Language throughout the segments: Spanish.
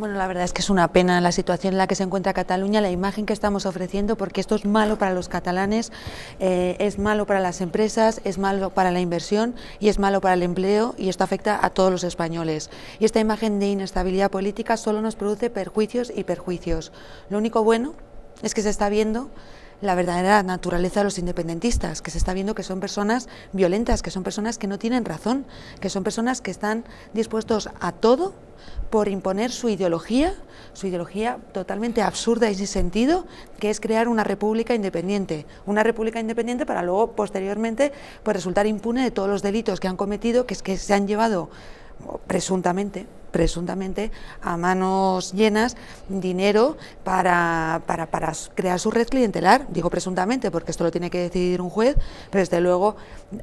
Bueno, la verdad es que es una pena la situación en la que se encuentra Cataluña, la imagen que estamos ofreciendo, porque esto es malo para los catalanes, eh, es malo para las empresas, es malo para la inversión y es malo para el empleo y esto afecta a todos los españoles. Y esta imagen de inestabilidad política solo nos produce perjuicios y perjuicios. Lo único bueno es que se está viendo la verdadera naturaleza de los independentistas, que se está viendo que son personas violentas, que son personas que no tienen razón, que son personas que están dispuestos a todo por imponer su ideología, su ideología totalmente absurda y sin sentido, que es crear una república independiente, una república independiente para luego posteriormente pues resultar impune de todos los delitos que han cometido, que es que se han llevado presuntamente presuntamente a manos llenas dinero para, para, para, crear su red clientelar. Digo presuntamente porque esto lo tiene que decidir un juez, pero desde luego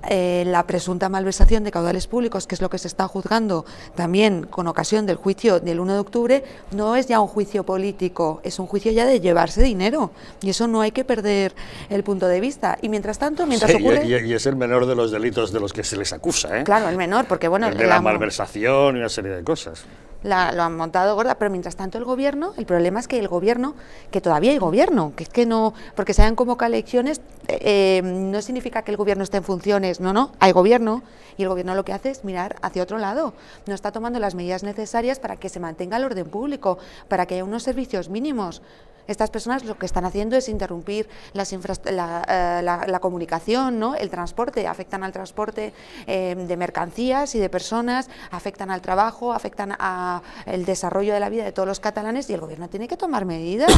eh, la presunta malversación de caudales públicos, que es lo que se está juzgando también con ocasión del juicio del 1 de octubre, no es ya un juicio político, es un juicio ya de llevarse dinero. Y eso no hay que perder el punto de vista. Y mientras tanto, mientras ocurre... Y, es el menor de los delitos de los que se les acusa, ¿eh? Claro, el menor, porque bueno... El de la, la malversación y una serie de cosas la, lo han montado gorda, pero mientras tanto el gobierno, el problema es que el gobierno, que todavía hay gobierno, que es que no, porque se han convocado elecciones, eh, no significa que el gobierno esté en funciones, no, no, hay gobierno y el gobierno lo que hace es mirar hacia otro lado, no está tomando las medidas necesarias para que se mantenga el orden público, para que haya unos servicios mínimos. Estas personas lo que están haciendo es interrumpir las la, eh, la, la, comunicación, ¿no? el transporte, afectan al transporte eh, de mercancías y de personas, afectan al trabajo, afectan al desarrollo de la vida de todos los catalanes y el gobierno tiene que tomar medidas.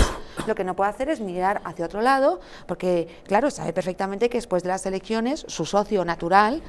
Lo que no puede hacer es mirar hacia otro lado, porque claro, sabe perfectamente que después de las elecciones su socio natural